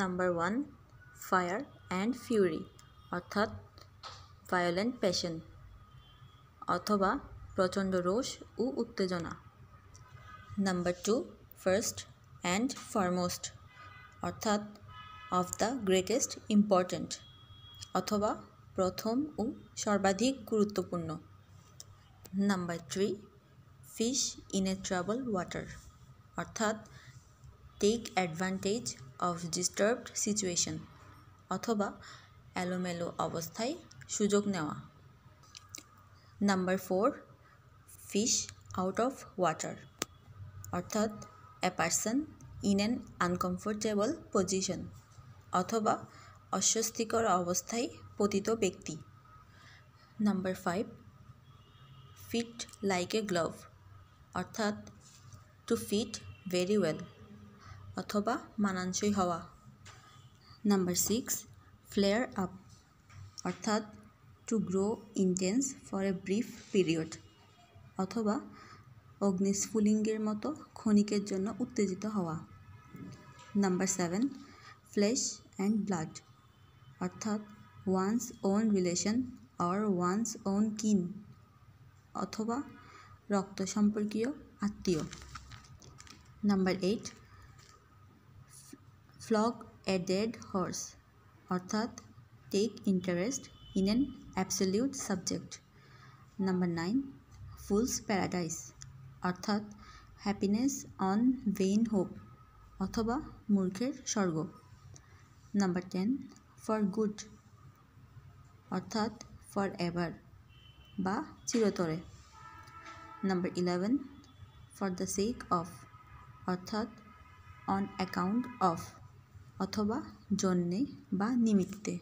Number one fire and fury অর্থাৎ violent passion অথবা প্রচণ্ড রোষ ও উত্তেজনা। Number two first and foremost অর্থাৎ অফ দ্য গ্রেটেস্ট ইম্পর্ট্যান্ট অথবা প্রথম ও সর্বাধিক গুরুত্বপূর্ণ। Number three fish in a trouble water অর্থাৎ take advantage of disturbed situation অথবা এলোমেলো অবস্থায় সুযোগ নেওয়া। Number four fish out of water অর্থাৎ a person in an uncomfortable position অথবা অস্বস্তিকর অবস্থায় পতিত ব্যক্তি। Number five fit like a glove অর্থাৎ টু ফিট ভেরি ওয়েল অথবা মানানসই হওয়া। নাম্বার সিক্স ফ্লেয়ার আপ অর্থাৎ to grow intense for a brief period অথবা অগ্নিস্ফুলিঙ্গের মতো ক্ষণিকের জন্য উত্তেজিত হওয়া। Number seven flesh and blood অর্থাৎ one's own relation or one's own kin অথবা রক্ত সম্পর্কীয় আত্মীয়। Number eight flog a dead horse অর্থাৎ take interest in an absolute subject number nine fools paradise অর্থাৎ হ্যাপিনেস অন ভেইন হোপ অথবা মূর্খের স্বর্গ. নাম্বার টেন ফর গুড অর্থাৎ ফর এভার বা চিরতরে. Number eleven for the sake of অর্থাৎ on account of অথবা জন্যে বা নিমিত্তে।